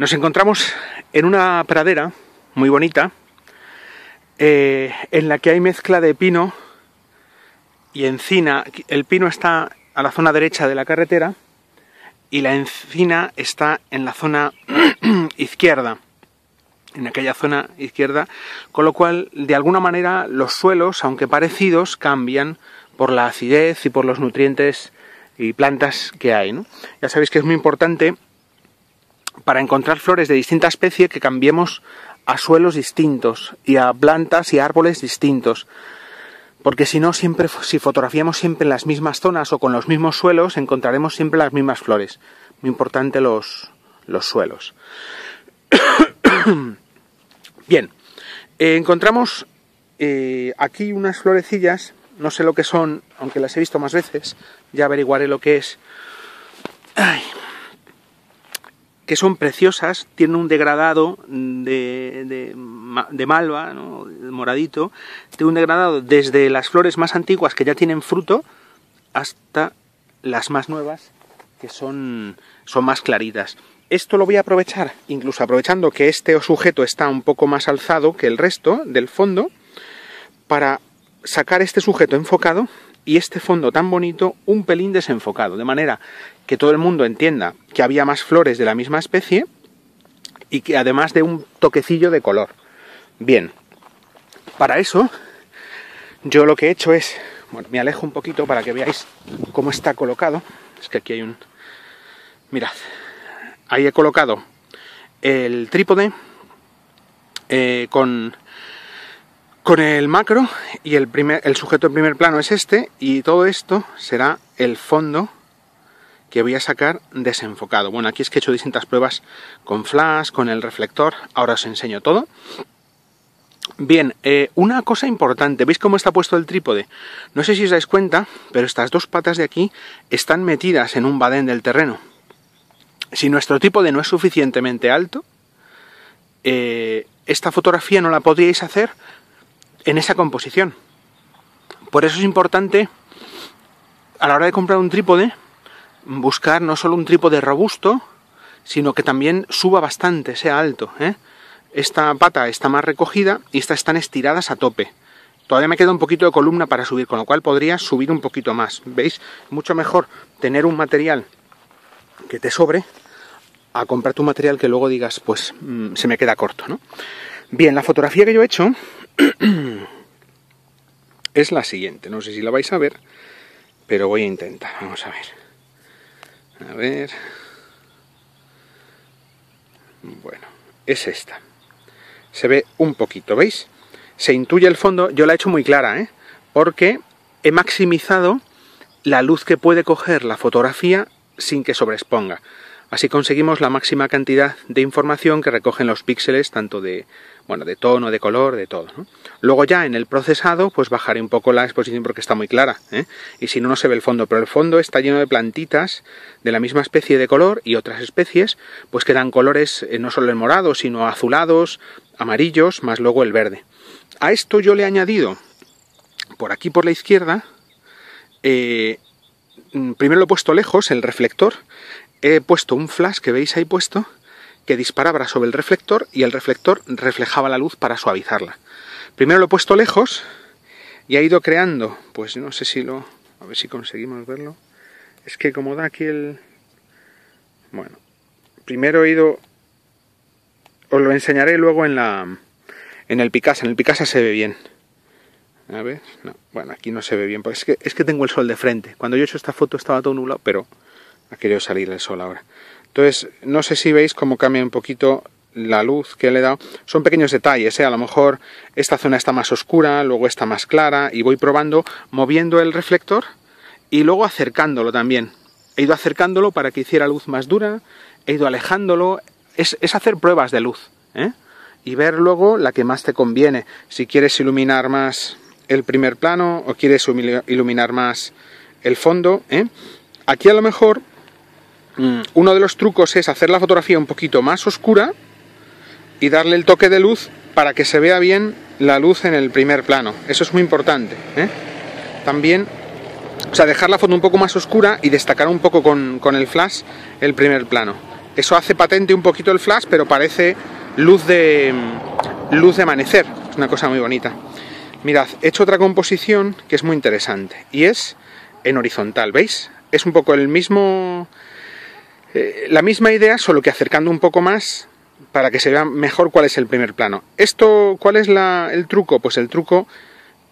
Nos encontramos en una pradera muy bonita, eh, en la que hay mezcla de pino y encina. El pino está a la zona derecha de la carretera y la encina está en la zona izquierda, en aquella zona izquierda, con lo cual de alguna manera los suelos, aunque parecidos, cambian por la acidez y por los nutrientes y plantas que hay. Ya sabéis que es muy importante para encontrar flores de distinta especie que cambiemos a suelos distintos y a plantas y árboles distintos. Porque si no, siempre, si fotografiamos siempre en las mismas zonas o con los mismos suelos, encontraremos siempre las mismas flores. Muy importante los, los suelos. Bien, eh, encontramos eh, aquí unas florecillas, no sé lo que son, aunque las he visto más veces, ya averiguaré lo que es. Que son preciosas, tienen un degradado de, de, malva, moradito, tiene un degradado desde las flores más antiguas que ya tienen fruto hasta las más nuevas que son, son más claritas. Esto lo voy a aprovechar, incluso aprovechando que este sujeto está un poco más alzado que el resto del fondo, para sacar este sujeto enfocado y este fondo tan bonito un pelín desenfocado, de manera que todo el mundo entienda que había más flores de la misma especie y que además de un toquecillo de color. Bien, para eso yo lo que he hecho es, bueno, me alejo un poquito para que veáis cómo está colocado. Es que aquí hay un... Mirad, ahí he colocado el trípode eh, con con el macro y el, primer, el sujeto en primer plano es este y todo esto será el fondo que voy a sacar desenfocado. Bueno, aquí es que he hecho distintas pruebas con flash, con el reflector, ahora os enseño todo. Bien, eh, una cosa importante, ¿veis cómo está puesto el trípode? No sé si os dais cuenta, pero estas dos patas de aquí están metidas en un badén del terreno. Si nuestro trípode no es suficientemente alto, eh, esta fotografía no la podríais hacer en esa composición. Por eso es importante, a la hora de comprar un trípode, buscar no solo un trípode robusto, sino que también suba bastante, sea alto. ¿eh? Esta pata está más recogida y estas están estiradas a tope. Todavía me queda un poquito de columna para subir, con lo cual podría subir un poquito más. ¿Veis? Mucho mejor tener un material que te sobre a comprar tu material que luego digas, pues mm, se me queda corto, ¿no? Bien, la fotografía que yo he hecho es la siguiente. No sé si la vais a ver, pero voy a intentar. Vamos a ver. A ver. Bueno, es esta. Se ve un poquito, ¿veis? Se intuye el fondo. Yo la he hecho muy clara, ¿eh? Porque he maximizado la luz que puede coger la fotografía sin que sobreexponga. Así conseguimos la máxima cantidad de información que recogen los píxeles tanto de, bueno, de tono, de color, de todo. Luego ya en el procesado pues bajaré un poco la exposición porque está muy clara ¿eh? y si no no se ve el fondo, pero el fondo está lleno de plantitas de la misma especie de color y otras especies pues que dan colores eh, no solo el morado sino azulados, amarillos, más luego el verde. A esto yo le he añadido por aquí por la izquierda eh, primero lo he puesto lejos, el reflector, he puesto un flash que veis ahí puesto que disparaba sobre el reflector y el reflector reflejaba la luz para suavizarla. Primero lo he puesto lejos y ha ido creando, pues no sé si lo... a ver si conseguimos verlo. Es que como da aquí el... Bueno, primero he ido... Os lo enseñaré luego en la... en el Picasa. En el Picasa se ve bien. A ver, no. Bueno, aquí no se ve bien, porque es que, es que tengo el sol de frente. Cuando yo he hecho esta foto estaba todo nublado, pero ha querido salir el sol ahora. Entonces, no sé si veis cómo cambia un poquito la luz que le he dado. Son pequeños detalles, ¿eh? a lo mejor esta zona está más oscura, luego está más clara y voy probando, moviendo el reflector y luego acercándolo también. He ido acercándolo para que hiciera luz más dura, he ido alejándolo, es, hacer pruebas de luz ¿eh? y ver luego la que más te conviene. Si quieres iluminar más el primer plano o quieres iluminar más el fondo. ¿eh? Aquí a lo mejor uno de los trucos es hacer la fotografía un poquito más oscura y darle el toque de luz para que se vea bien la luz en el primer plano. Eso es muy importante. ¿eh? También, o sea, dejar la foto un poco más oscura y destacar un poco con, el flash el primer plano. Eso hace patente un poquito el flash, pero parece luz de, luz de amanecer. Es una cosa muy bonita. Mirad, he hecho otra composición que es muy interesante y es en horizontal, ¿veis? Es un poco el mismo... Eh, la misma idea, solo que acercando un poco más para que se vea mejor cuál es el primer plano. Esto, ¿cuál es el truco? Pues el truco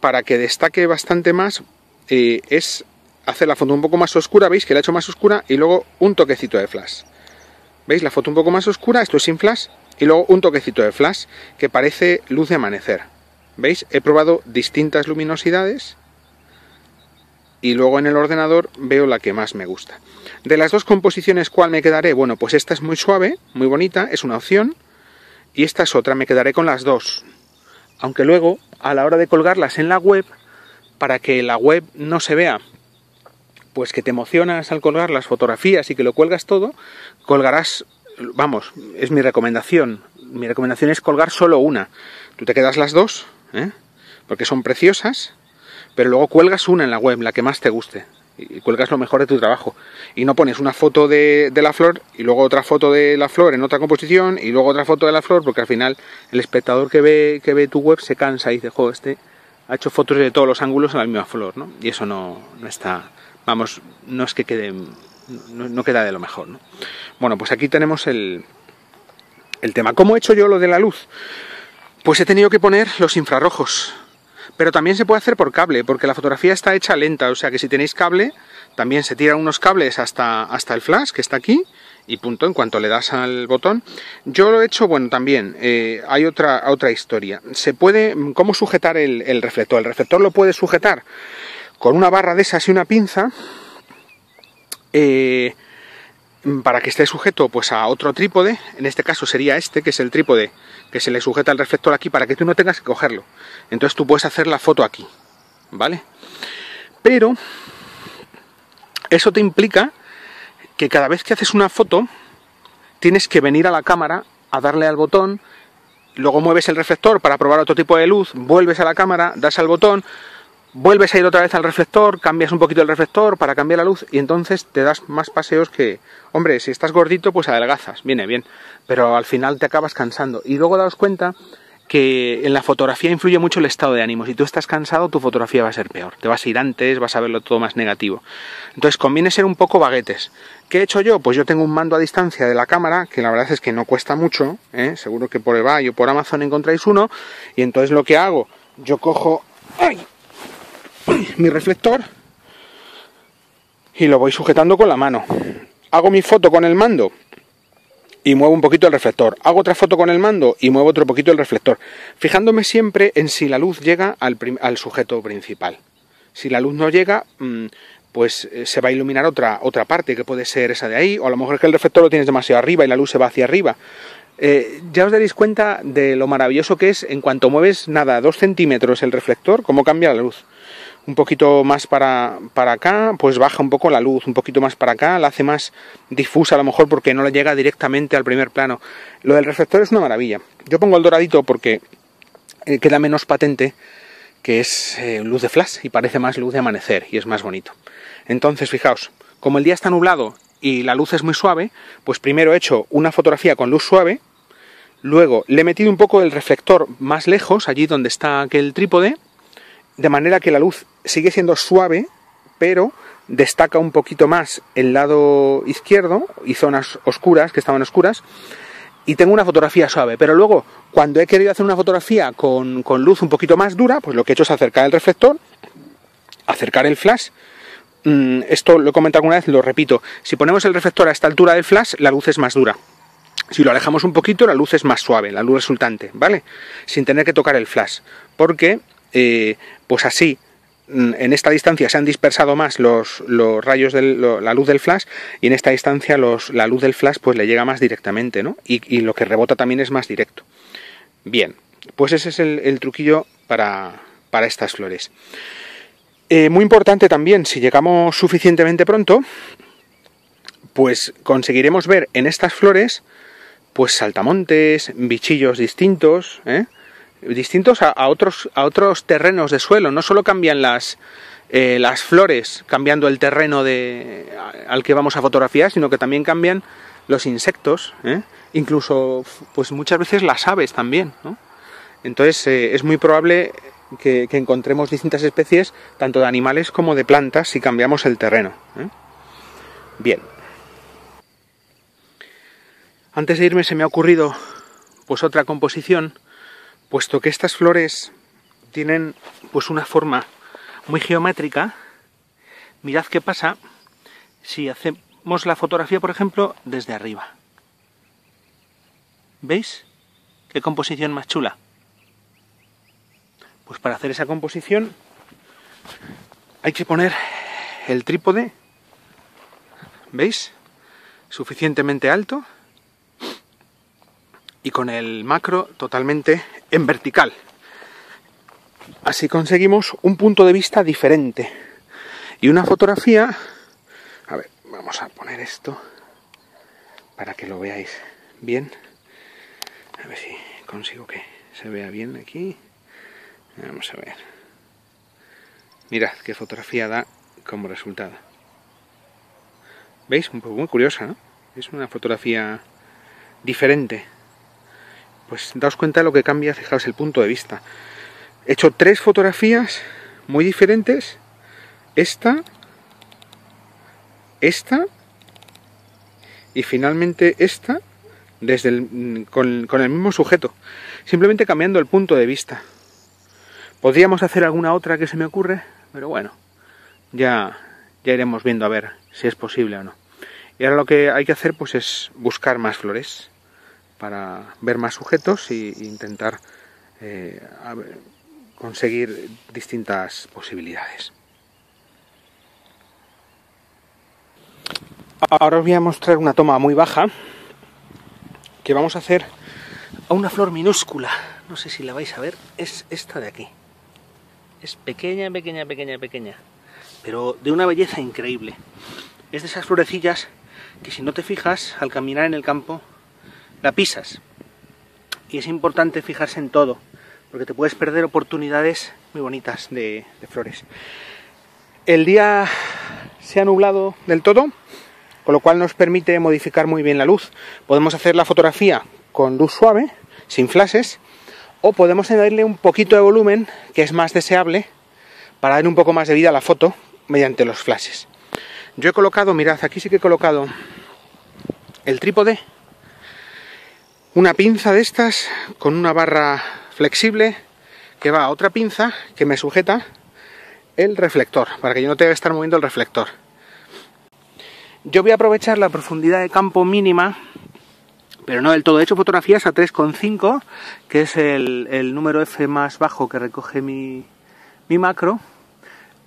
para que destaque bastante más eh, es hacer la foto un poco más oscura, veis que la he hecho más oscura y luego un toquecito de flash. ¿Veis? La foto un poco más oscura, esto es sin flash, y luego un toquecito de flash que parece luz de amanecer. ¿Veis? He probado distintas luminosidades y luego en el ordenador veo la que más me gusta. De las dos composiciones, ¿cuál me quedaré? Bueno, pues esta es muy suave, muy bonita, es una opción, y esta es otra, me quedaré con las dos. Aunque luego, a la hora de colgarlas en la web, para que la web no se vea, pues que te emocionas al colgar las fotografías y que lo cuelgas todo, colgarás, vamos, es mi recomendación, mi recomendación es colgar solo una. Tú te quedas las dos, ¿eh? porque son preciosas, pero luego cuelgas una en la web, la que más te guste, y cuelgas lo mejor de tu trabajo. Y no pones una foto de, la flor y luego otra foto de la flor en otra composición y luego otra foto de la flor, porque al final el espectador que ve, que ve tu web se cansa y dice, joder, este ha hecho fotos de todos los ángulos en la misma flor, ¿no? Y eso no, no está, vamos, no es que quede, no, no, queda de lo mejor, ¿no? Bueno, pues aquí tenemos el, el tema. ¿Cómo he hecho yo lo de la luz? Pues he tenido que poner los infrarrojos. Pero también se puede hacer por cable, porque la fotografía está hecha lenta, o sea que si tenéis cable, también se tiran unos cables hasta, hasta el flash, que está aquí, y punto, en cuanto le das al botón. Yo lo he hecho, bueno, también, eh, hay otra, otra historia. Se puede, ¿cómo sujetar el, el reflector? El reflector lo puede sujetar con una barra de esas y una pinza, eh, para que esté sujeto pues a otro trípode, en este caso sería este, que es el trípode que se le sujeta el reflector aquí para que tú no tengas que cogerlo. Entonces tú puedes hacer la foto aquí, ¿vale? Pero eso te implica que cada vez que haces una foto tienes que venir a la cámara a darle al botón, luego mueves el reflector para probar otro tipo de luz, vuelves a la cámara, das al botón, vuelves a ir otra vez al reflector, cambias un poquito el reflector para cambiar la luz y entonces te das más paseos que, hombre, si estás gordito pues adelgazas, viene bien, pero al final te acabas cansando. Y luego daos cuenta que en la fotografía influye mucho el estado de ánimo. Si tú estás cansado, tu fotografía va a ser peor. Te vas a ir antes, vas a verlo todo más negativo. Entonces conviene ser un poco baguetes. ¿Qué he hecho yo? Pues yo tengo un mando a distancia de la cámara, que la verdad es que no cuesta mucho. ¿eh? Seguro que por eBay o por Amazon encontráis uno. Y entonces lo que hago, yo cojo... ¡Ay! Mi reflector y lo voy sujetando con la mano. Hago mi foto con el mando y muevo un poquito el reflector. Hago otra foto con el mando y muevo otro poquito el reflector. Fijándome siempre en si la luz llega al, al sujeto principal. Si la luz no llega, mm, pues eh, se va a iluminar otra, otra parte, que puede ser esa de ahí, o a lo mejor es que el reflector lo tienes demasiado arriba y la luz se va hacia arriba. Eh, ya os daréis cuenta de lo maravilloso que es en cuanto mueves nada, dos centímetros el reflector, cómo cambia la luz un poquito más para, para, acá, pues baja un poco la luz, un poquito más para acá, la hace más difusa a lo mejor porque no le llega directamente al primer plano. Lo del reflector es una maravilla. Yo pongo el doradito porque eh, queda menos patente, que es eh, luz de flash y parece más luz de amanecer y es más bonito. Entonces, fijaos, como el día está nublado y la luz es muy suave, pues primero he hecho una fotografía con luz suave, luego le he metido un poco el reflector más lejos, allí donde está aquel trípode, de manera que la luz sigue siendo suave, pero destaca un poquito más el lado izquierdo y zonas oscuras, que estaban oscuras, y tengo una fotografía suave. Pero luego, cuando he querido hacer una fotografía con, luz un poquito más dura, pues lo que he hecho es acercar el reflector, acercar el flash. Mm, esto lo he comentado alguna vez, lo repito. Si ponemos el reflector a esta altura del flash, la luz es más dura. Si lo alejamos un poquito, la luz es más suave, la luz resultante, ¿vale? Sin tener que tocar el flash. Porque eh, pues así en esta distancia se han dispersado más los, rayos de la luz del flash y en esta distancia la luz del flash pues le llega más directamente, ¿no? Y, lo que rebota también es más directo. Bien, pues ese es el, truquillo para, estas flores. Eh, muy importante también, si llegamos suficientemente pronto, pues conseguiremos ver en estas flores pues saltamontes, bichillos distintos, ¿eh? Distintos a, otros, a otros terrenos de suelo. No solo cambian las, eh, las flores cambiando el terreno de, al que vamos a fotografiar, sino que también cambian los insectos, ¿eh? incluso pues muchas veces las aves también. Entonces eh, es muy probable que, encontremos distintas especies, tanto de animales como de plantas, si cambiamos el terreno. Bien. Antes de irme se me ha ocurrido pues otra composición, puesto que estas flores tienen pues una forma muy geométrica. Mirad qué pasa si hacemos la fotografía, por ejemplo, desde arriba. ¿Veis? Qué composición más chula. Pues para hacer esa composición hay que poner el trípode, ¿veis? Suficientemente alto y con el macro totalmente en vertical. Así conseguimos un punto de vista diferente. Y una fotografía... A ver, vamos a poner esto para que lo veáis bien. A ver si consigo que se vea bien aquí. Vamos a ver. Mirad qué fotografía da como resultado. ¿Veis? Un poco muy curiosa, ¿no? Es una fotografía diferente. Pues daos cuenta de lo que cambia, fijaos el punto de vista. He hecho tres fotografías muy diferentes. Esta, esta y finalmente esta desde con, con el mismo sujeto. Simplemente cambiando el punto de vista. Podríamos hacer alguna otra que se me ocurre, pero bueno, ya, ya iremos viendo a ver si es posible o no. Y ahora lo que hay que hacer pues es buscar más flores para ver más sujetos e intentar eh, conseguir distintas posibilidades. Ahora os voy a mostrar una toma muy baja que vamos a hacer a una flor minúscula. No sé si la vais a ver, es esta de aquí. Es pequeña, pequeña, pequeña, pequeña, pero de una belleza increíble. Es de esas florecillas que si no te fijas al caminar en el campo, la pisas. Y es importante fijarse en todo, porque te puedes perder oportunidades muy bonitas de, flores. El día se ha nublado del todo, con lo cual nos permite modificar muy bien la luz. Podemos hacer la fotografía con luz suave, sin flashes, o podemos añadirle un poquito de volumen, que es más deseable, para dar un poco más de vida a la foto mediante los flashes. Yo he colocado, mirad, aquí sí que he colocado el trípode, una pinza de estas con una barra flexible que va a otra pinza que me sujeta el reflector, para que yo no tenga que estar moviendo el reflector. Yo voy a aprovechar la profundidad de campo mínima pero no del todo. He hecho fotografías a 3,5, que es el, número F más bajo que recoge mi, macro,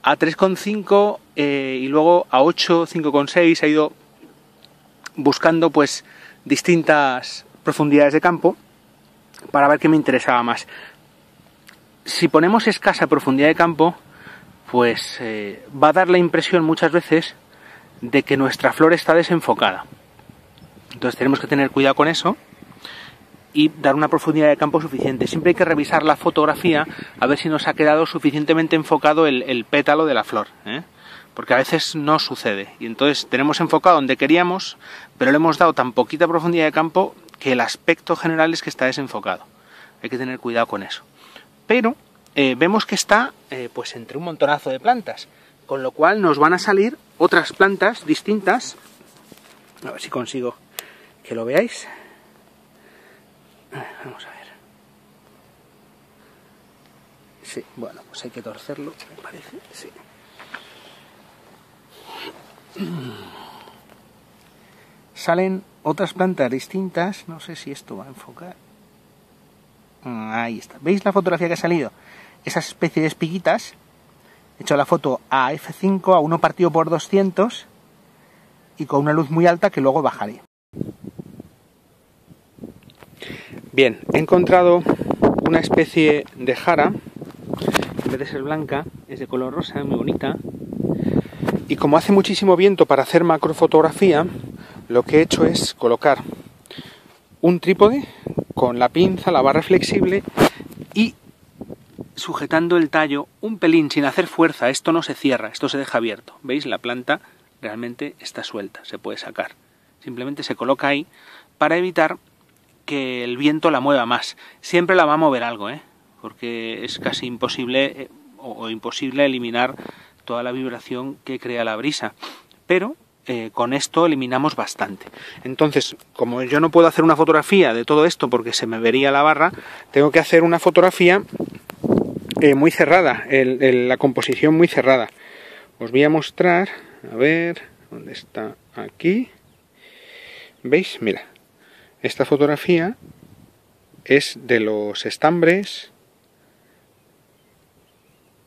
a 3,5 eh, y luego a 8, 5,6 he ido buscando pues distintas profundidades de campo para ver qué me interesaba más. Si ponemos escasa profundidad de campo, pues eh, va a dar la impresión muchas veces de que nuestra flor está desenfocada. Entonces tenemos que tener cuidado con eso y dar una profundidad de campo suficiente. Siempre hay que revisar la fotografía a ver si nos ha quedado suficientemente enfocado el, pétalo de la flor. ¿eh? Porque a veces no sucede. Y entonces tenemos enfocado donde queríamos, pero le hemos dado tan poquita profundidad de campo que el aspecto general es que está desenfocado. Hay que tener cuidado con eso. Pero eh, vemos que está eh, pues entre un montonazo de plantas. Con lo cual nos van a salir otras plantas distintas. A ver si consigo que lo veáis. Vamos a ver. Sí, bueno, pues hay que torcerlo, me parece. Sí. Salen otras plantas distintas. No sé si esto va a enfocar. Ahí está. ¿Veis la fotografía que ha salido? Esas especies de espiguitas. He hecho la foto a F5, a 1 partido por 200 y con una luz muy alta que luego bajaré. Bien, he encontrado una especie de jara, en vez de ser blanca, es de color rosa, muy bonita. Y como hace muchísimo viento para hacer macrofotografía, lo que he hecho es colocar un trípode con la pinza, la barra flexible y sujetando el tallo un pelín sin hacer fuerza. Esto no se cierra, esto se deja abierto. ¿Veis? La planta realmente está suelta, se puede sacar. simplemente se coloca ahí para evitar que el viento la mueva más. Siempre la va a mover algo, ¿eh? porque es casi imposible eh, o, imposible eliminar toda la vibración que crea la brisa. Pero eh, con esto eliminamos bastante. Entonces, como yo no puedo hacer una fotografía de todo esto porque se me vería la barra, tengo que hacer una fotografía eh, muy cerrada, la composición muy cerrada. Os voy a mostrar, a ver, ¿dónde está? Aquí. ¿Veis? Mira, esta fotografía es de los estambres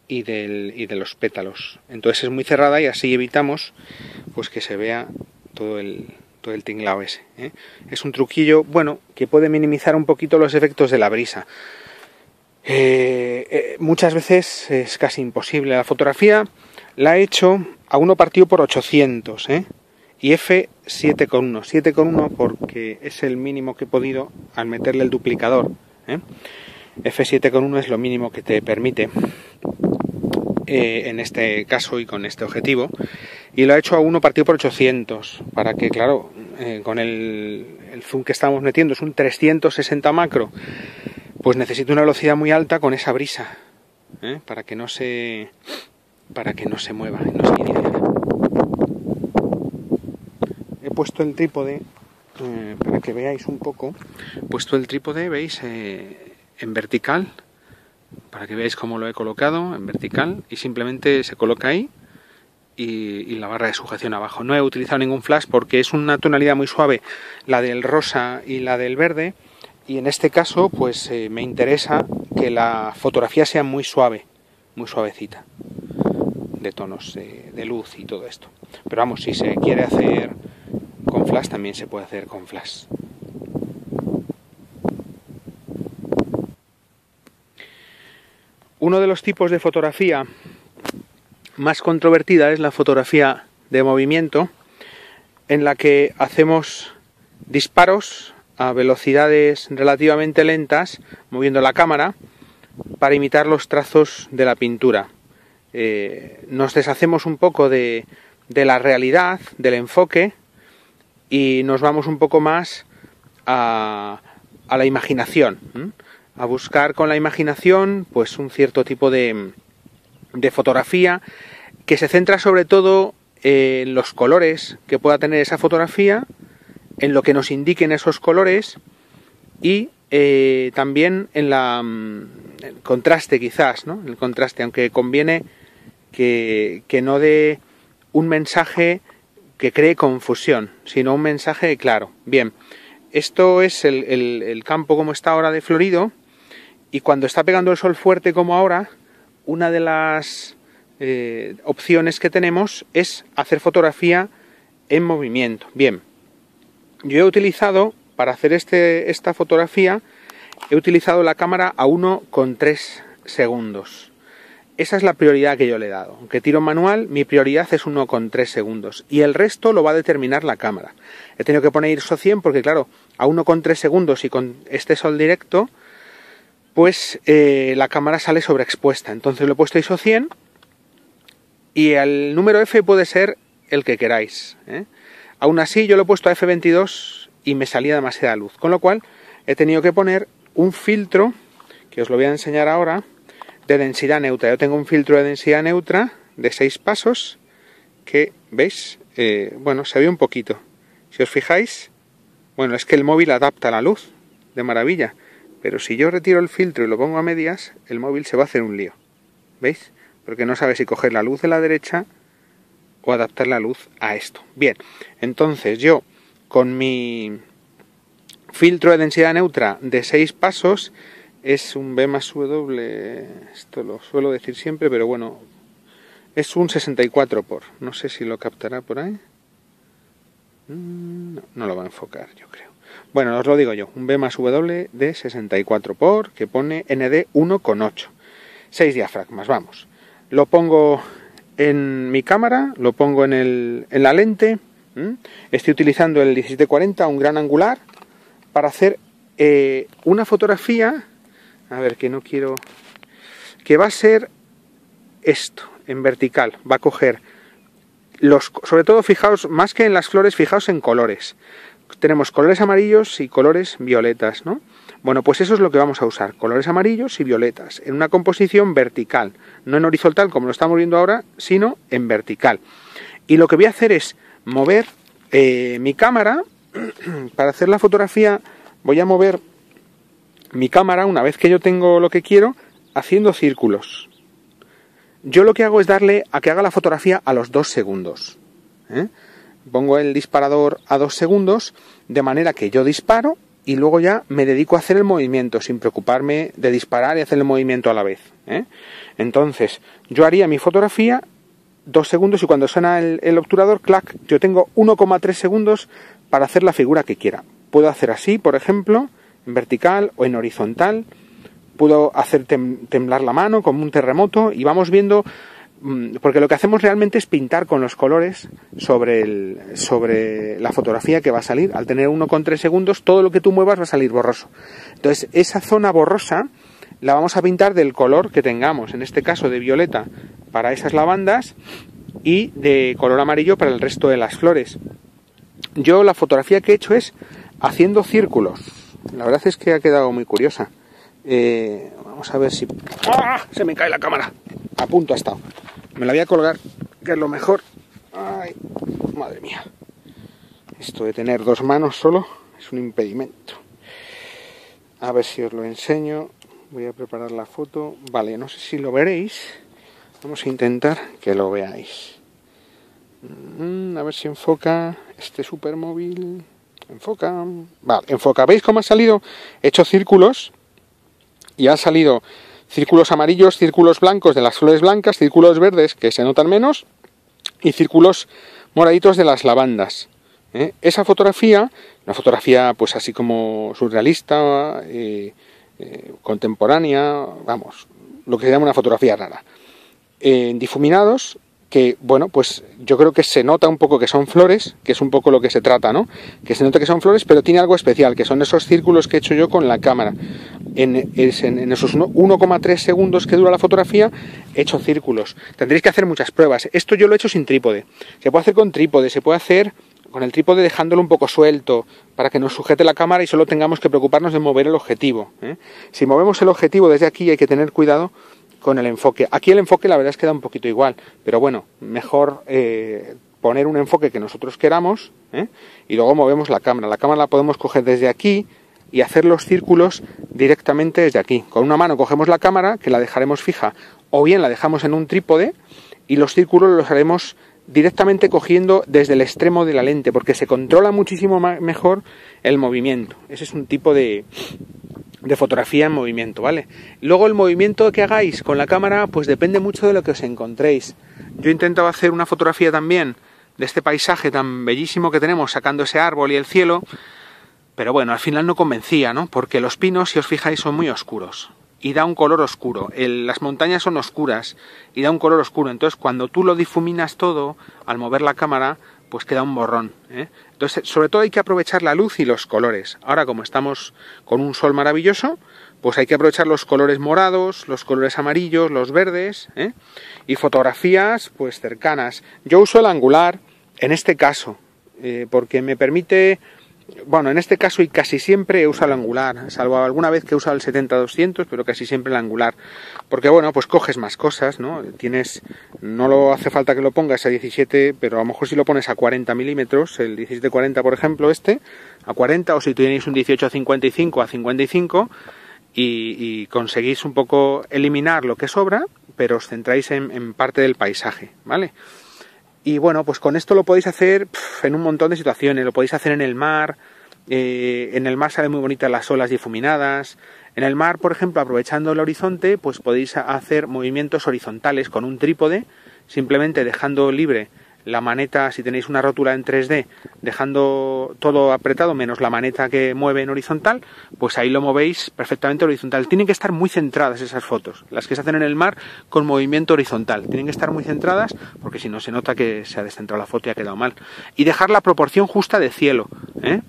y, del, y de los pétalos. Entonces es muy cerrada y así evitamos pues que se vea todo el, todo el tinglao ese. ¿eh? Es un truquillo, bueno, que puede minimizar un poquito los efectos de la brisa. Eh, eh, muchas veces es casi imposible. La fotografía la he hecho a uno partido por 800 y F 7,1. 7,1 porque es el mínimo que he podido al meterle el duplicador. F7,1 es lo mínimo que te permite eh, en este caso y con este objetivo y lo ha hecho a 1 partido por 800 para que claro eh, con el, zoom que estamos metiendo es un 360 macro pues necesito una velocidad muy alta con esa brisa ¿eh? para que no se para que no se mueva no se he puesto el trípode para que veáis un poco he puesto el trípode veis en vertical para que veáis cómo lo he colocado en vertical y simplemente se coloca ahí y, la barra de sujeción abajo. No he utilizado ningún flash porque es una tonalidad muy suave la del rosa y la del verde y en este caso pues eh, me interesa que la fotografía sea muy suave, muy suavecita de tonos de luz y todo esto. Pero vamos, si se quiere hacer con flash también se puede hacer con flash. Uno de los tipos de fotografía más controvertida es la fotografía de movimiento, en la que hacemos disparos a velocidades relativamente lentas, moviendo la cámara, para imitar los trazos de la pintura. Eh, nos deshacemos un poco de, la realidad, del enfoque, y nos vamos un poco más a, la imaginación a buscar con la imaginación pues un cierto tipo de, de fotografía que se centra sobre todo en los colores que pueda tener esa fotografía, en lo que nos indiquen esos colores y eh, también en la mm, el contraste quizás, ¿no? El contraste, aunque conviene que, que no dé un mensaje que cree confusión, sino un mensaje claro. Bien, esto es el, el, el campo como está ahora de florido y cuando está pegando el sol fuerte como ahora, una de las eh, opciones que tenemos es hacer fotografía en movimiento. Bien, yo he utilizado, para hacer este, esta fotografía, he utilizado la cámara a 1,3 segundos. Esa es la prioridad que yo le he dado. Aunque tiro manual, mi prioridad es 1,3 segundos. Y el resto lo va a determinar la cámara. He tenido que poner ISO 100 porque, claro, a 1,3 segundos y con este sol directo, pues eh, la cámara sale sobreexpuesta. Entonces lo he puesto ISO 100 y el número F puede ser el que queráis. ¿eh? Aún así yo lo he puesto a F22 y me salía demasiada luz, con lo cual he tenido que poner un filtro, que os lo voy a enseñar ahora, de densidad neutra. Yo tengo un filtro de densidad neutra de 6 pasos que, ¿veis? Eh, bueno, se ve un poquito. Si os fijáis, bueno, es que el móvil adapta la luz de maravilla. Pero si yo retiro el filtro y lo pongo a medias, el móvil se va a hacer un lío. ¿Veis? Porque no sabe si coger la luz de la derecha o adaptar la luz a esto. Bien, entonces yo con mi filtro de densidad neutra de 6 pasos es un B más W, esto lo suelo decir siempre, pero bueno, es un 64 por. No sé si lo captará por ahí. Mm, no, no lo va a enfocar, yo creo. Bueno, os lo digo yo, un B más W de 64 por, que pone ND 1,8. 6 diafragmas, vamos. Lo pongo en mi cámara, lo pongo en, el, en la lente. Estoy utilizando el 1740, un gran angular, para hacer eh, una fotografía. A ver, que no quiero. que va a ser esto, en vertical. Va a coger los, sobre todo fijaos, más que en las flores, fijaos en colores. Tenemos colores amarillos y colores violetas, ¿no? Bueno, pues eso es lo que vamos a usar, colores amarillos y violetas, en una composición vertical, no en horizontal como lo estamos viendo ahora, sino en vertical. Y lo que voy a hacer es mover eh, mi cámara, para hacer la fotografía voy a mover mi cámara una vez que yo tengo lo que quiero, haciendo círculos. Yo lo que hago es darle a que haga la fotografía a los dos segundos. ¿eh? Pongo el disparador a dos segundos, de manera que yo disparo y luego ya me dedico a hacer el movimiento sin preocuparme de disparar y hacer el movimiento a la vez. ¿eh? Entonces, yo haría mi fotografía dos segundos y cuando suena el, obturador, clac, yo tengo 1,3 segundos para hacer la figura que quiera. Puedo hacer así, por ejemplo, en vertical o en horizontal. Puedo hacer temblar la mano como un terremoto y vamos viendo porque lo que hacemos realmente es pintar con los colores sobre, la fotografía que va a salir. Al tener uno con tres segundos, todo lo que tú muevas va a salir borroso. Entonces, esa zona borrosa la vamos a pintar del color que tengamos, en este caso de violeta para esas lavandas y de color amarillo para el resto de las flores. Yo la fotografía que he hecho es haciendo círculos. La verdad es que ha quedado muy curiosa. Eh, vamos a ver si... ¡Ah! Se me cae la cámara. A punto ha estado. Me la voy a colgar, que es lo mejor. Ay, madre mía. Esto de tener dos manos solo es un impedimento. A ver si os lo enseño. Voy a preparar la foto. Vale, no sé si lo veréis. Vamos a intentar que lo veáis. Mm, a ver si enfoca este supermóvil. Enfoca. Vale, enfoca. ¿Veis cómo ha salido? He hecho círculos y ha salido círculos amarillos, círculos blancos de las flores blancas, círculos verdes que se notan menos y círculos moraditos de las lavandas. ¿eh? Esa fotografía, una fotografía pues así como surrealista, eh, eh, contemporánea, vamos, lo que se llama una fotografía rara. En difuminados que, bueno, pues yo creo que se nota un poco que son flores, que es un poco lo que se trata, ¿no? Que se nota que son flores, pero tiene algo especial, que son esos círculos que he hecho yo con la cámara. En, esos 1,3 segundos que dura la fotografía, he hecho círculos. Tendréis que hacer muchas pruebas. Esto yo lo he hecho sin trípode. Se puede hacer con trípode, se puede hacer con el trípode dejándolo un poco suelto para que nos sujete la cámara y solo tengamos que preocuparnos de mover el objetivo. ¿eh? Si movemos el objetivo desde aquí hay que tener cuidado con el enfoque. Aquí el enfoque la verdad es que da un poquito igual, pero bueno, mejor eh, poner un enfoque que nosotros queramos ¿eh? y luego movemos la cámara. La cámara la podemos coger desde aquí y hacer los círculos directamente desde aquí. Con una mano cogemos la cámara, que la dejaremos fija, o bien la dejamos en un trípode y los círculos los haremos directamente cogiendo desde el extremo de la lente, porque se controla muchísimo mejor el movimiento. Ese es un tipo de, de fotografía en movimiento, ¿vale? Luego el movimiento que hagáis con la cámara, pues depende mucho de lo que os encontréis. Yo intentaba hacer una fotografía también de este paisaje tan bellísimo que tenemos, sacando ese árbol y el cielo, pero bueno, al final no convencía, ¿no? Porque los pinos, si os fijáis, son muy oscuros y da un color oscuro. las montañas son oscuras y da un color oscuro. Entonces, cuando tú lo difuminas todo, al mover la cámara, pues queda un borrón. ¿eh? Entonces, sobre todo hay que aprovechar la luz y los colores. Ahora, como estamos con un sol maravilloso, pues hay que aprovechar los colores morados, los colores amarillos, los verdes, ¿eh? y fotografías, pues cercanas. Yo uso el angular, en este caso, eh, porque me permite bueno, en este caso y casi siempre he usado el angular, salvo alguna vez que he usado el 70-200, pero casi siempre el angular. Porque bueno, pues coges más cosas, ¿no? Tienes, no lo hace falta que lo pongas a 17, pero a lo mejor si lo pones a 40 milímetros, el 17-40 por ejemplo, este, a 40, o si tenéis un 18-55 a 55, y, conseguís un poco eliminar lo que sobra, pero os centráis en, en parte del paisaje, ¿vale? Y bueno, pues con esto lo podéis hacer en un montón de situaciones. Lo podéis hacer en el mar. Eh, en el mar salen muy bonitas las olas difuminadas. En el mar, por ejemplo, aprovechando el horizonte, pues podéis hacer movimientos horizontales con un trípode, simplemente dejando libre la maneta, si tenéis una rótula en 3D, dejando todo apretado menos la maneta que mueve en horizontal, pues ahí lo movéis perfectamente horizontal. Tienen que estar muy centradas esas fotos, las que se hacen en el mar con movimiento horizontal. Tienen que estar muy centradas porque si no se nota que se ha descentrado la foto y ha quedado mal. Y dejar la proporción justa de cielo. ¿eh?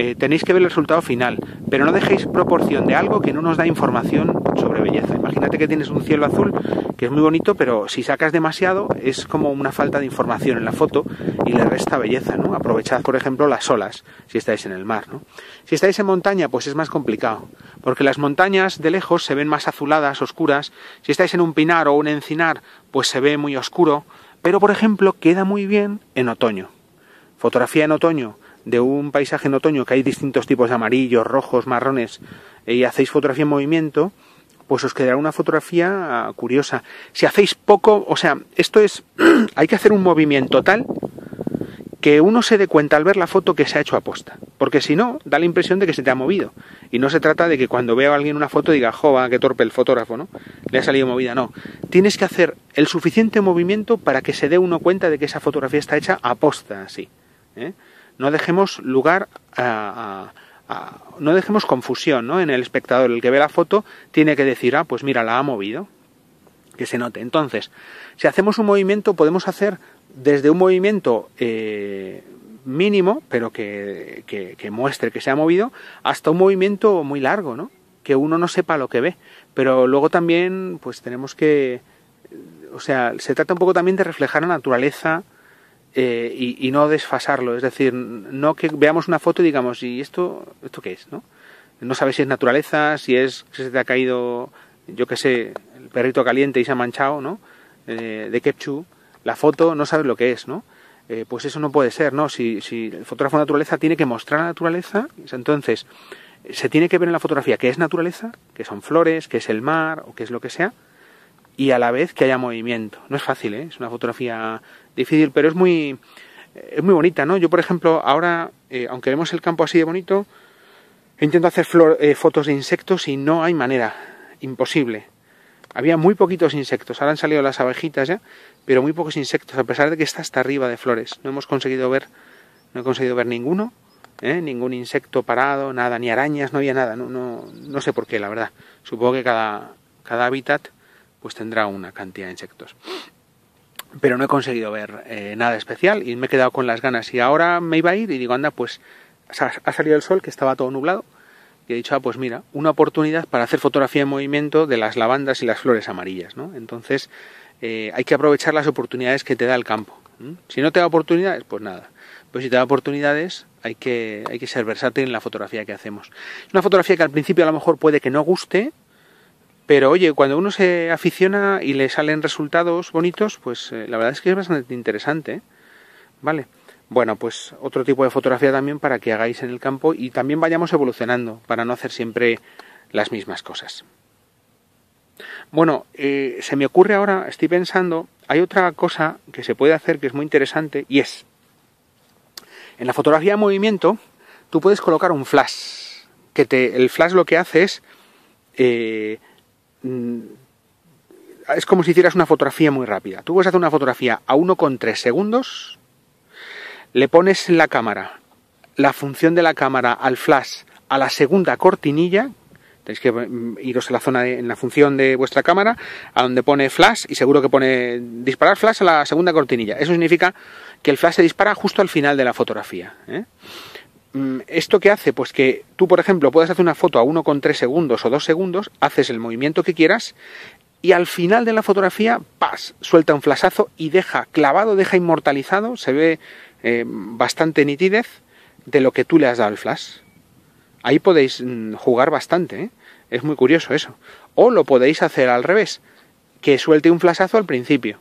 Eh, tenéis que ver el resultado final, pero no dejéis proporción de algo que no nos da información sobre belleza. Imagínate que tienes un cielo azul que es muy bonito, pero si sacas demasiado es como una falta de información en la foto y le resta belleza, ¿no? Aprovechad, por ejemplo, las olas si estáis en el mar, ¿no? Si estáis en montaña, pues es más complicado, porque las montañas de lejos se ven más azuladas, oscuras. Si estáis en un pinar o un encinar, pues se ve muy oscuro, pero por ejemplo, queda muy bien en otoño. Fotografía en otoño de un paisaje en otoño que hay distintos tipos de amarillos, rojos, marrones eh, y hacéis fotografía en movimiento, pues os quedará una fotografía ah, curiosa. Si hacéis poco, o sea, esto es, hay que hacer un movimiento tal que uno se dé cuenta al ver la foto que se ha hecho aposta, porque si no, da la impresión de que se te ha movido. Y no se trata de que cuando vea a alguien una foto diga, jova, qué torpe el fotógrafo, ¿no? Le ha salido movida, no. Tienes que hacer el suficiente movimiento para que se dé uno cuenta de que esa fotografía está hecha aposta, así. ¿eh? No dejemos lugar a, no dejemos confusión ¿no? en el espectador. El que ve la foto tiene que decir, ah, pues mira, la ha movido. Que se note. Entonces, si hacemos un movimiento, podemos hacer desde un movimiento eh, mínimo, pero que, que, muestre que se ha movido, hasta un movimiento muy largo, ¿no? Que uno no sepa lo que ve. Pero luego también, pues tenemos que. O sea, se trata un poco también de reflejar la naturaleza eh, y, no desfasarlo. Es decir, no que veamos una foto y digamos, ¿y esto, esto qué es? ¿no? no sabes si es naturaleza, si es que se te ha caído, yo qué sé, el perrito caliente y se ha manchado, ¿no? Eh, de Kepchu, la foto no sabes lo que es, ¿no? Eh, pues eso no puede ser, ¿no? Si, si el fotógrafo de naturaleza tiene que mostrar la naturaleza, entonces se tiene que ver en la fotografía qué es naturaleza, que son flores, qué es el mar o qué es lo que sea, y a la vez que haya movimiento. No es fácil, ¿eh? es una fotografía difícil, pero es muy, es muy bonita, ¿no? Yo, por ejemplo, ahora, eh, aunque vemos el campo así de bonito, intento hacer eh, fotos de insectos y no hay manera, imposible. Había muy poquitos insectos, ahora han salido las abejitas ya, pero muy pocos insectos, a pesar de que está hasta arriba de flores. No hemos conseguido ver, no he conseguido ver ninguno, ¿eh? ningún insecto parado, nada, ni arañas, no había nada, no, no, no sé por qué, la verdad. Supongo que cada, cada hábitat pues tendrá una cantidad de insectos. Pero no he conseguido ver eh, nada especial y me he quedado con las ganas. Y ahora me iba a ir y digo, anda, pues ha salido el sol, que estaba todo nublado. Y he dicho, ah, pues mira, una oportunidad para hacer fotografía en movimiento de las lavandas y las flores amarillas, ¿no? Entonces, eh, hay que aprovechar las oportunidades que te da el campo. Si no te da oportunidades, pues nada. Pues si te da oportunidades, hay que, hay que ser versátil en la fotografía que hacemos. Una fotografía que al principio a lo mejor puede que no guste, pero oye, cuando uno se aficiona y le salen resultados bonitos, pues eh, la verdad es que es bastante interesante. ¿eh? Vale. Bueno, pues otro tipo de fotografía también para que hagáis en el campo y también vayamos evolucionando para no hacer siempre las mismas cosas. Bueno, eh, se me ocurre ahora, estoy pensando, hay otra cosa que se puede hacer que es muy interesante y es, en la fotografía de movimiento, tú puedes colocar un flash, que te, el flash lo que hace es es como si hicieras una fotografía muy rápida. Tú puedes hacer una fotografía a 1,3 segundos, le pones la cámara la función de la cámara al flash a la segunda cortinilla, tenéis que mm, iros a la zona en la función de vuestra cámara, a donde pone flash y seguro que pone disparar flash a la segunda cortinilla. Eso significa que el flash se dispara justo al final de la fotografía. ¿eh? Mm, ¿Esto qué hace? Pues que tú, por ejemplo, puedes hacer una foto a 1,3 segundos o 2 segundos, haces el movimiento que quieras y al final de la fotografía, ¡pas! suelta un flashazo y deja clavado, deja inmortalizado, se ve eh, bastante nitidez de lo que tú le has dado al flash. Ahí podéis mm, jugar bastante, ¿eh? es muy curioso eso. O lo podéis hacer al revés, que suelte un flashazo al principio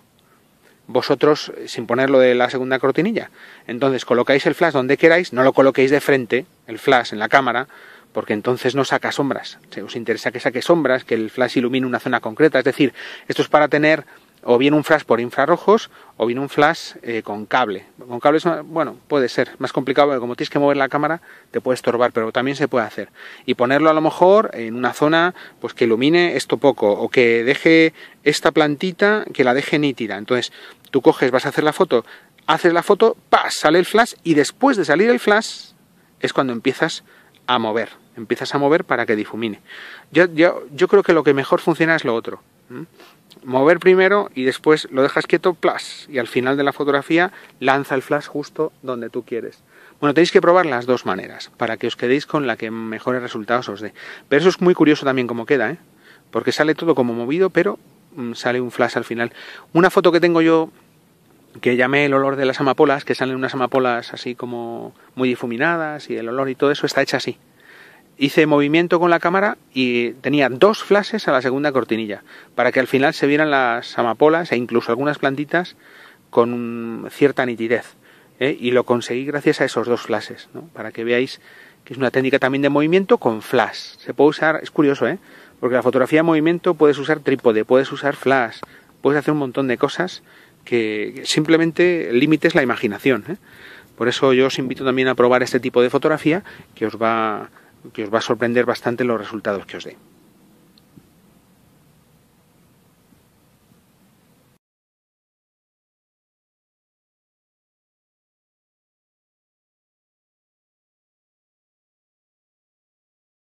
vosotros sin ponerlo de la segunda cortinilla. Entonces colocáis el flash donde queráis, no lo coloquéis de frente, el flash en la cámara, porque entonces no saca sombras. Si os interesa que saque sombras, que el flash ilumine una zona concreta. Es decir, esto es para tener o bien un flash por infrarrojos o bien un flash eh, con cable. Con cable bueno, puede ser más complicado porque como tienes que mover la cámara te puede estorbar, pero también se puede hacer. Y ponerlo a lo mejor en una zona pues que ilumine esto poco o que deje esta plantita que la deje nítida. Entonces, tú coges, vas a hacer la foto, haces la foto, ¡pas! sale el flash y después de salir el flash es cuando empiezas a mover, empiezas a mover para que difumine. Yo, yo, yo creo que lo que mejor funciona es lo otro mover primero y después lo dejas quieto, plus, y al final de la fotografía lanza el flash justo donde tú quieres. Bueno, tenéis que probar las dos maneras para que os quedéis con la que mejores resultados os dé. Pero eso es muy curioso también cómo queda, ¿eh? porque sale todo como movido, pero sale un flash al final. Una foto que tengo yo que llamé el olor de las amapolas, que salen unas amapolas así como muy difuminadas y el olor y todo eso está hecha así. Hice movimiento con la cámara y tenía dos flashes a la segunda cortinilla, para que al final se vieran las amapolas e incluso algunas plantitas con cierta nitidez. ¿eh? Y lo conseguí gracias a esos dos flashes, ¿no? para que veáis que es una técnica también de movimiento con flash. Se puede usar, es curioso, ¿eh? Porque la fotografía de movimiento puedes usar trípode, puedes usar flash, puedes hacer un montón de cosas que simplemente limites la imaginación. ¿eh? Por eso yo os invito también a probar este tipo de fotografía que os va, que os va a sorprender bastante los resultados que os dé.